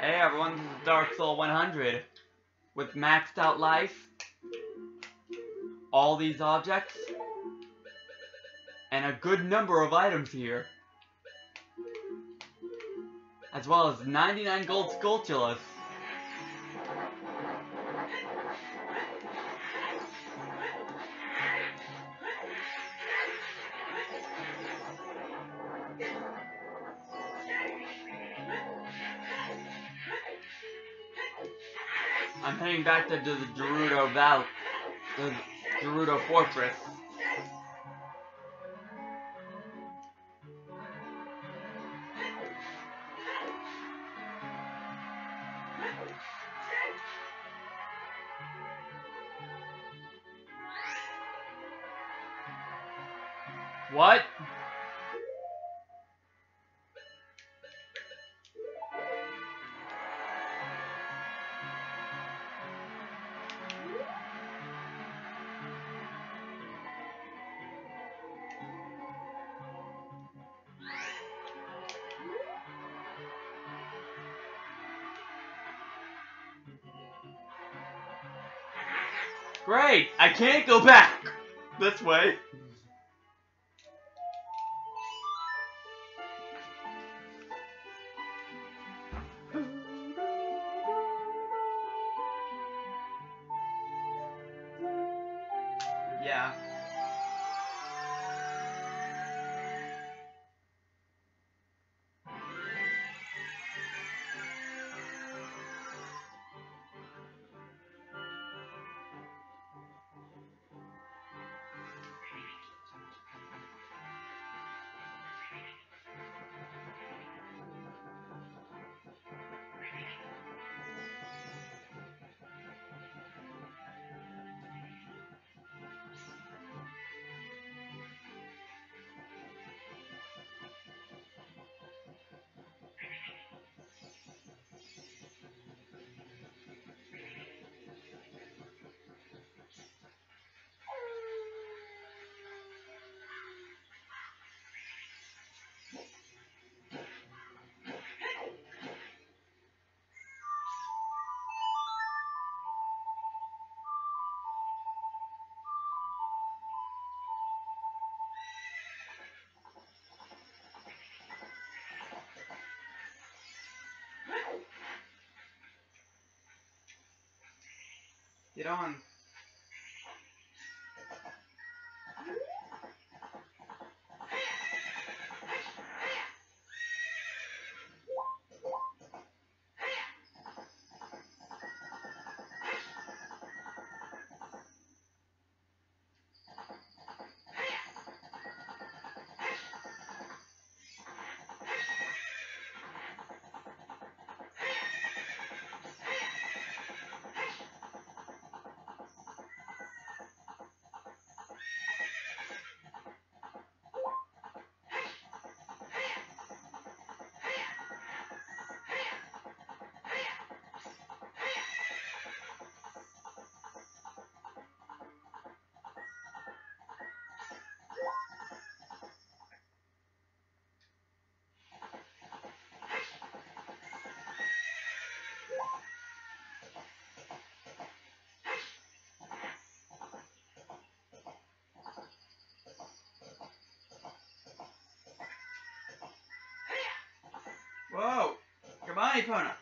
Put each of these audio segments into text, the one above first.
Hey everyone, this is Dark Soul 100 with maxed out life, all these objects, and a good number of items here, as well as 99 gold Skulltulas. Heading back to the Gerudo Valley, the Gerudo Fortress. Great! I can't go back this way. Get on. Come on,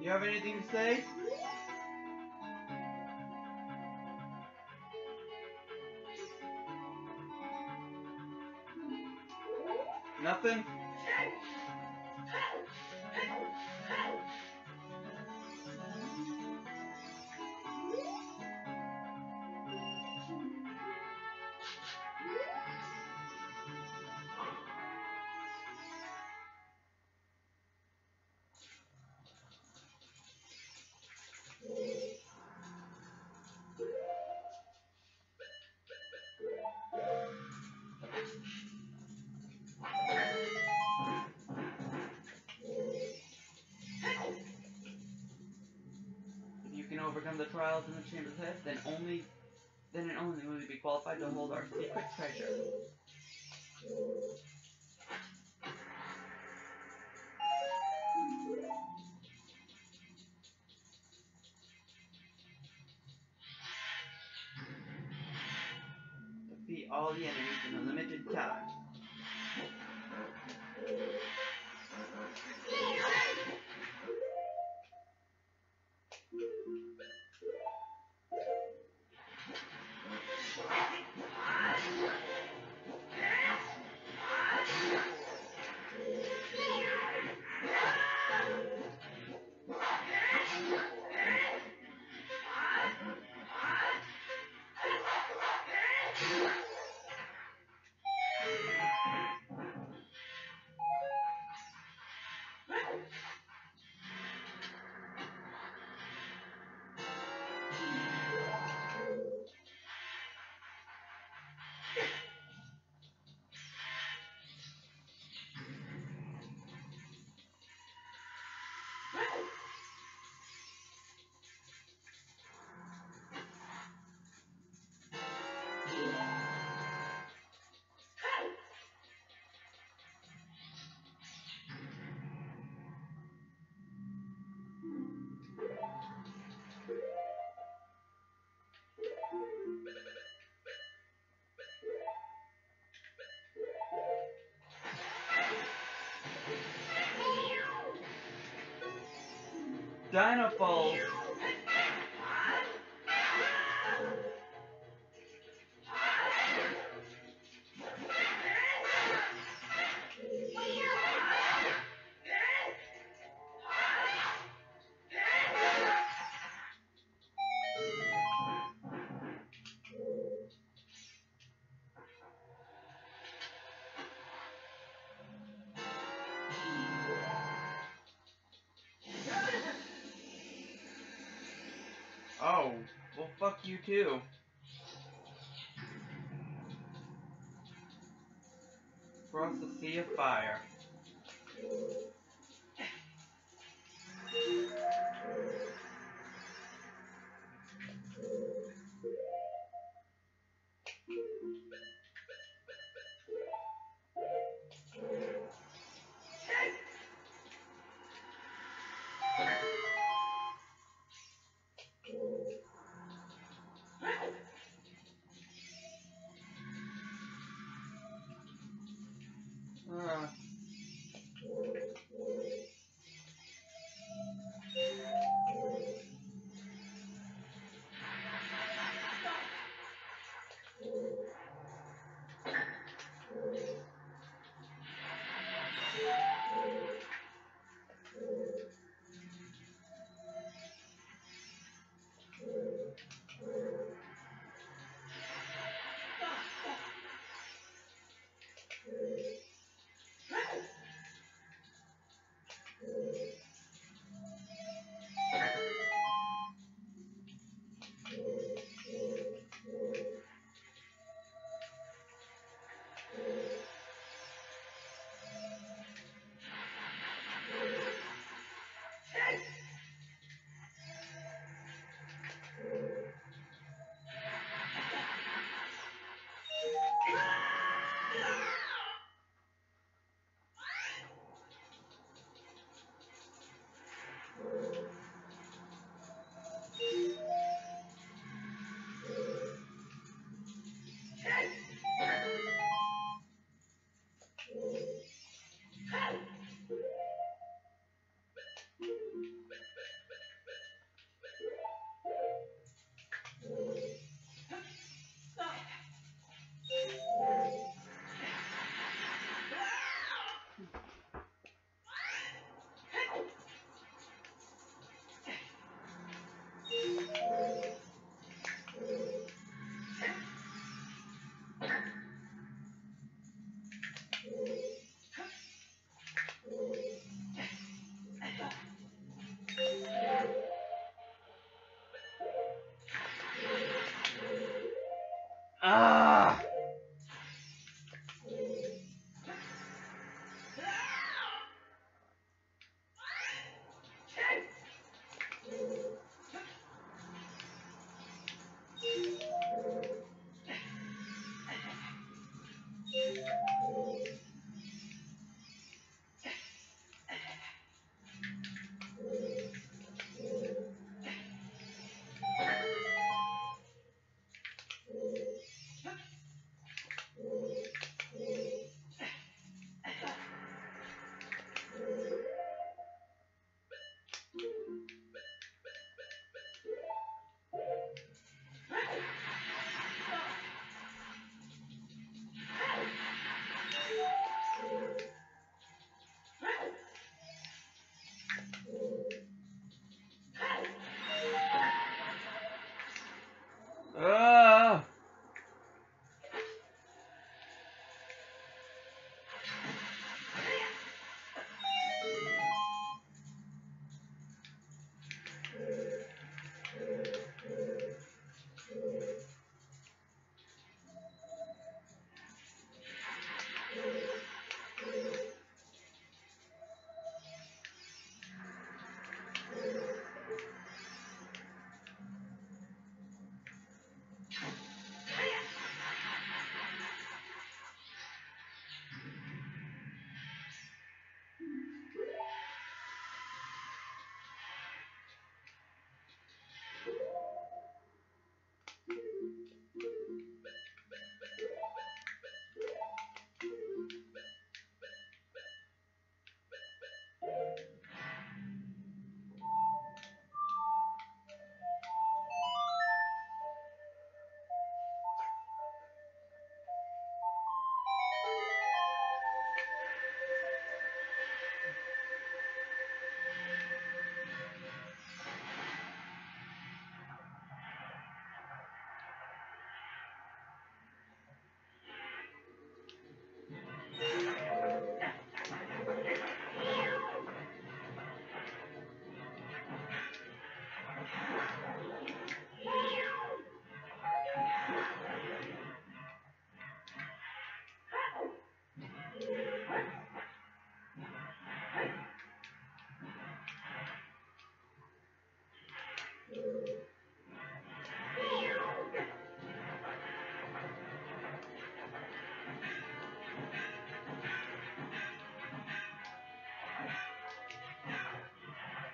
You have anything to say? The trials in the Chamber's Head, then only then and only will you be qualified to hold our secret treasure. Dynafall! Fuck you too. Across the sea of fire.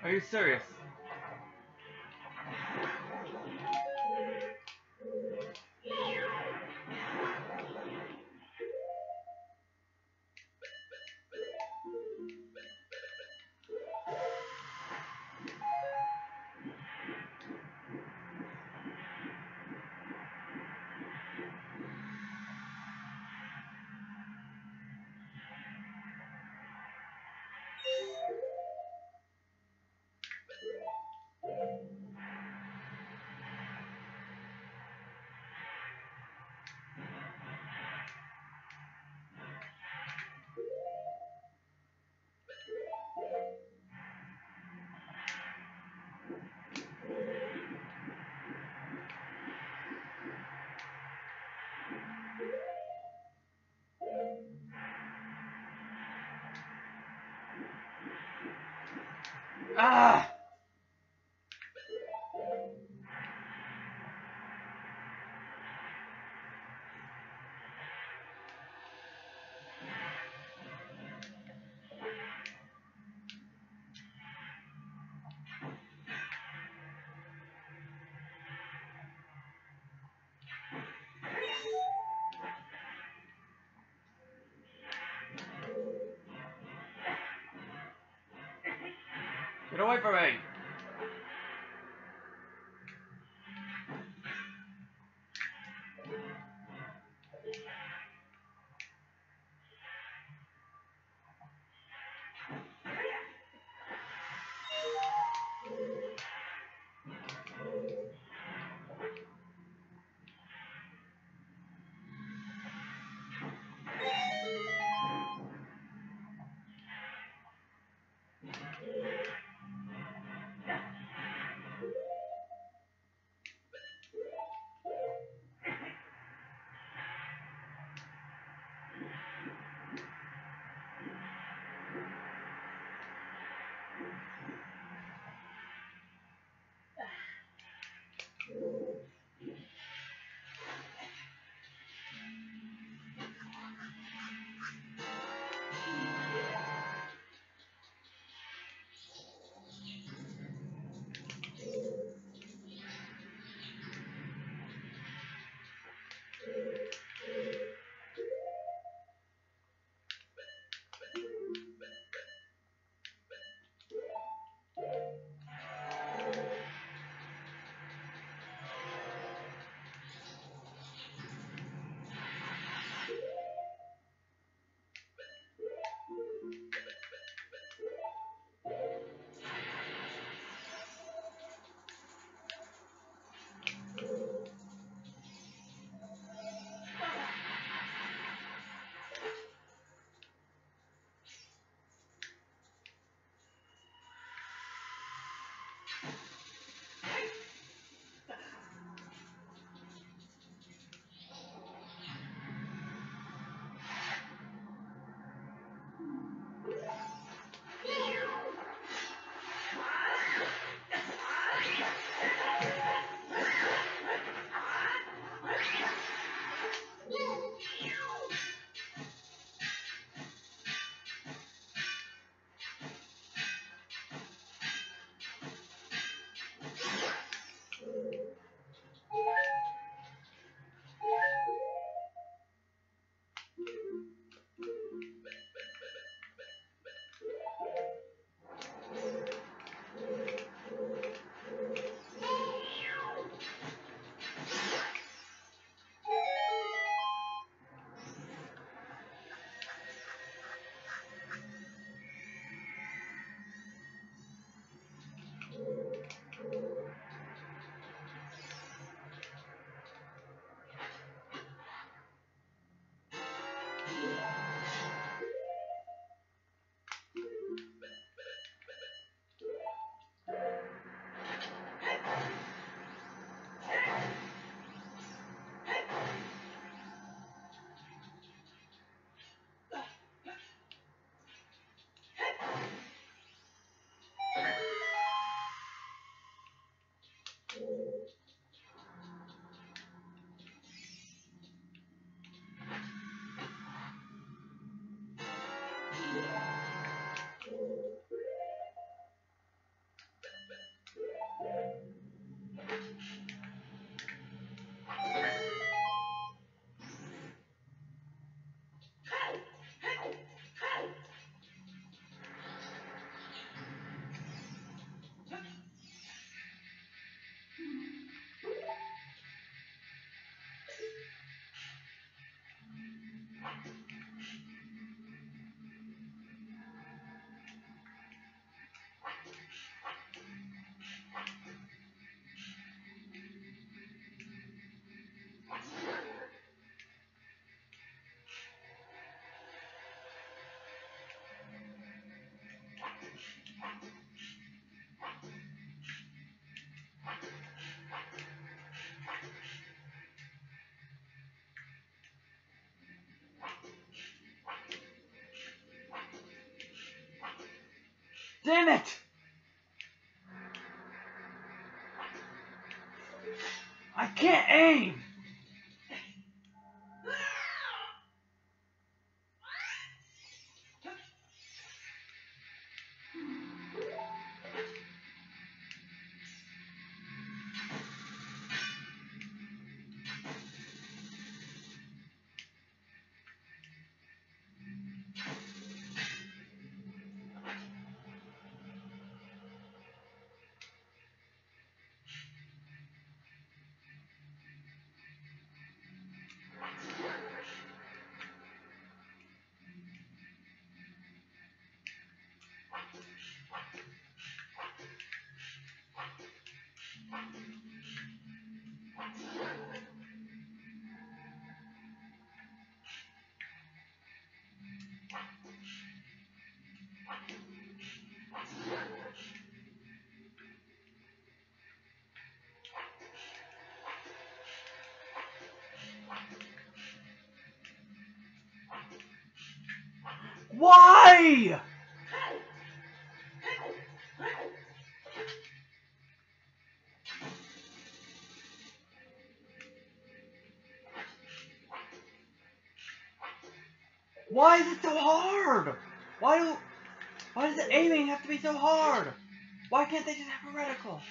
Are you serious? Ah! Get away from me! Damn it! I can't aim! Why? Is it so hard? Why do why does the aiming have to be so hard? Why can't they just have a reticle?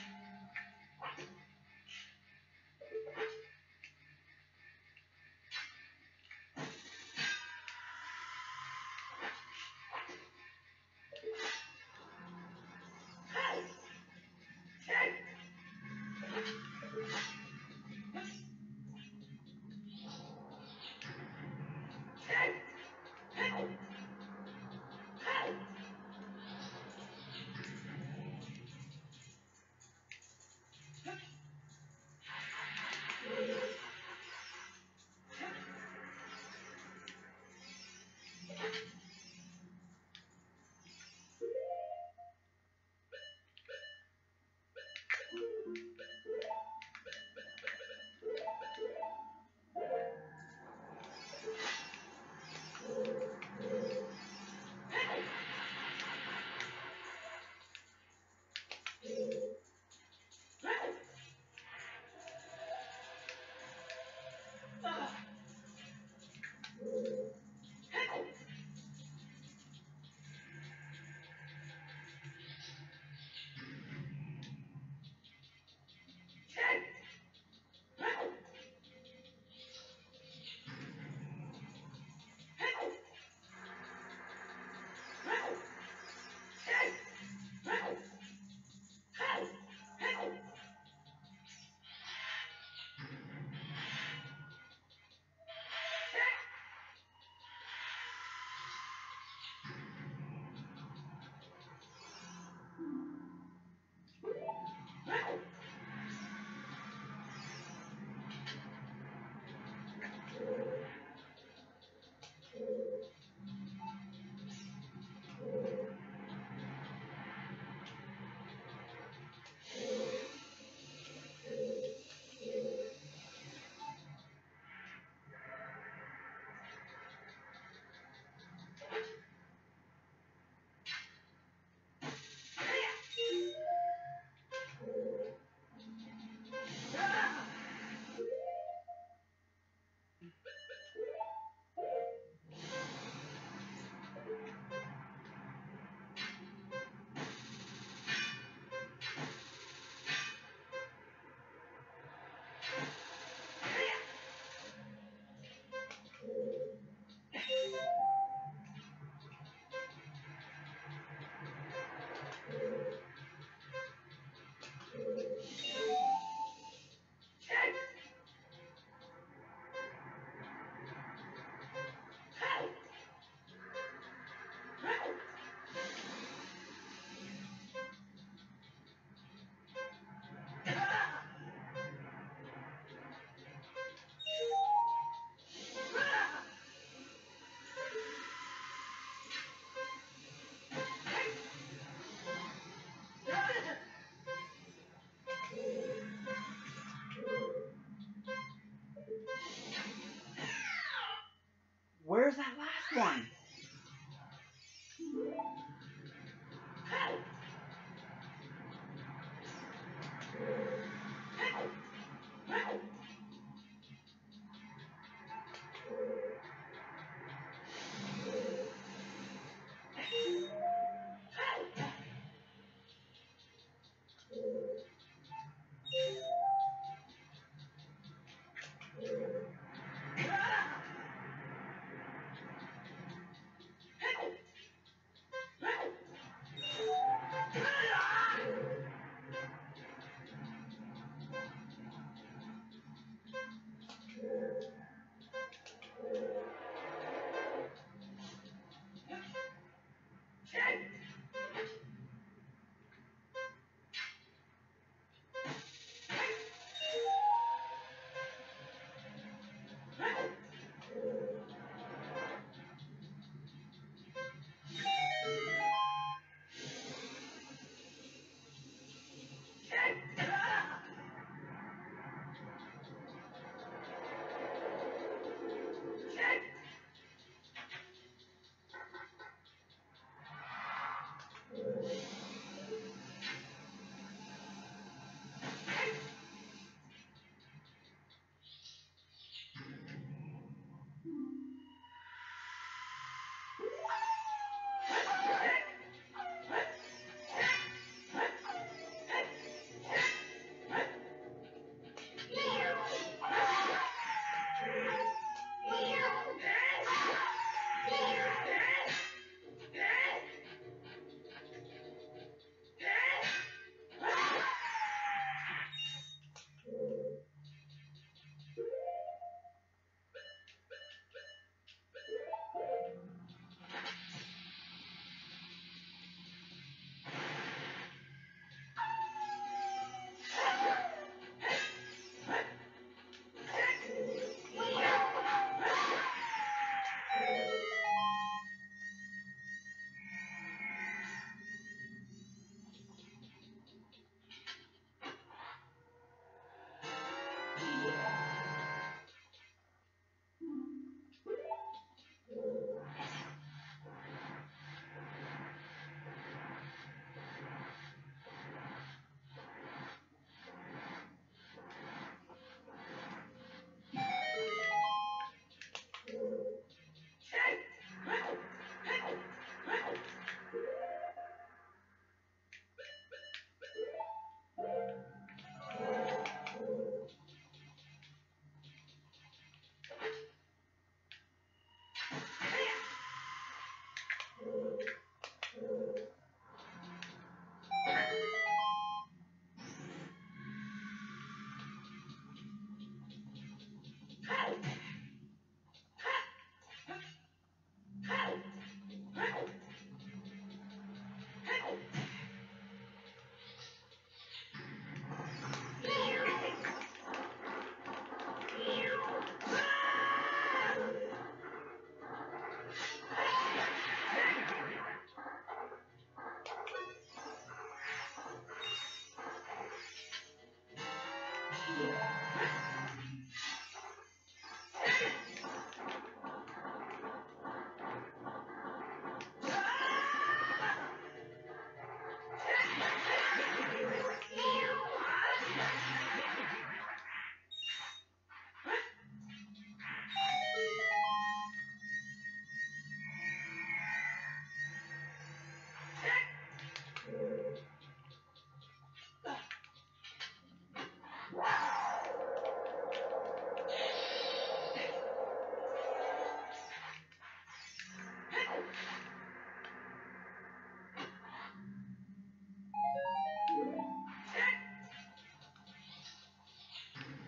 One?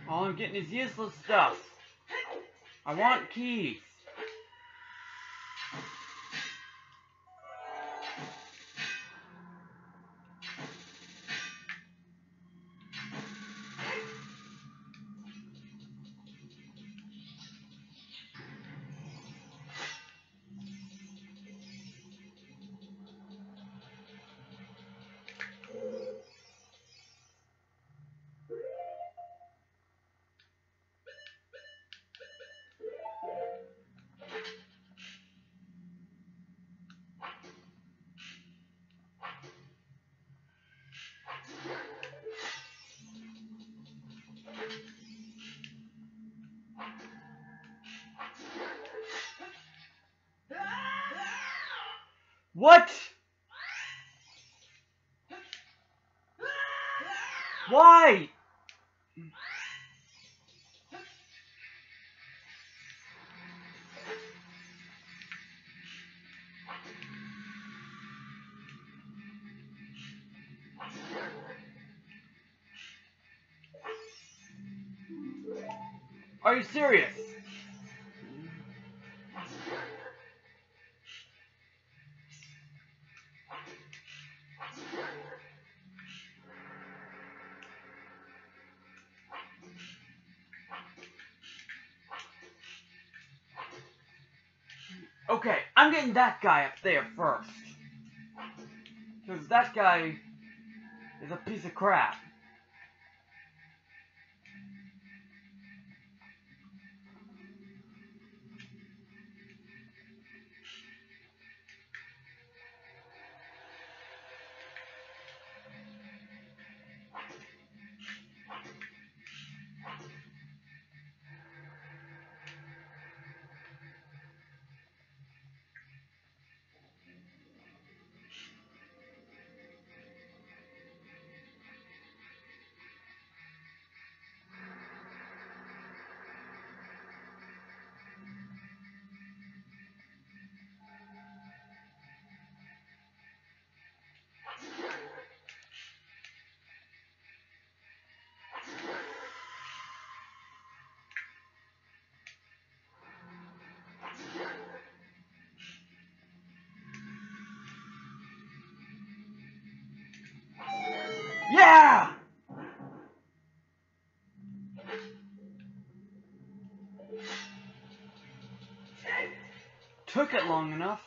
All I'm getting is useless stuff. I want keys. What? Why? Are you serious? Okay, that guy up there first. Because that guy is a piece of crap. Took it long enough.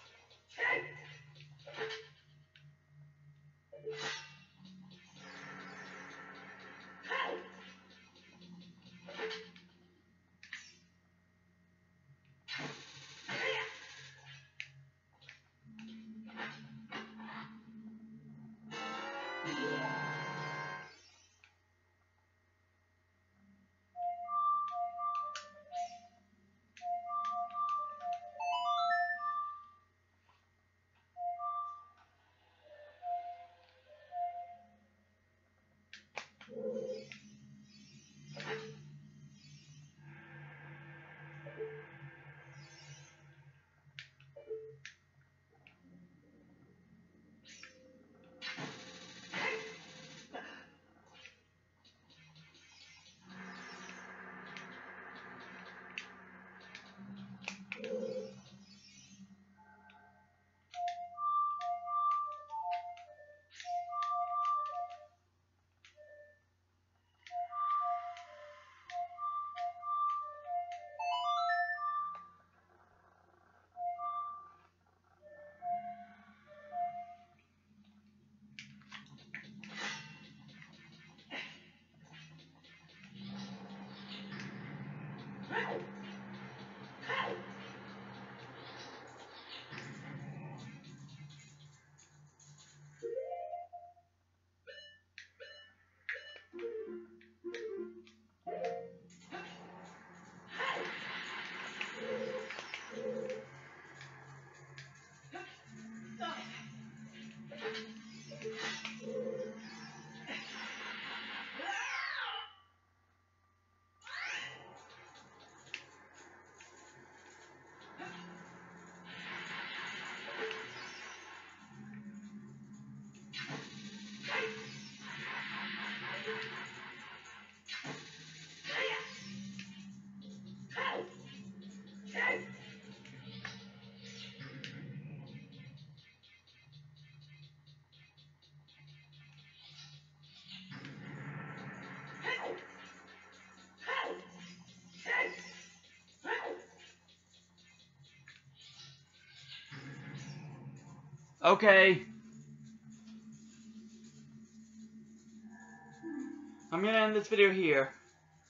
Okay. I'm gonna end this video here.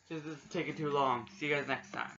Because this is taking too long. See you guys next time.